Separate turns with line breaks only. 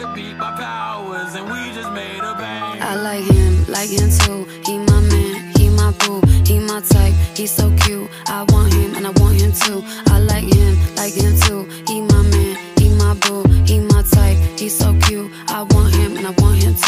to beat my powers, and we just made a bang. I
like him, like him too. He my man, he my boo, he my type. He's so cute. I want him, and I want him too. I like him, like him too. He my man, he my boo, he my type. He's so cute. I want him, and I want him too.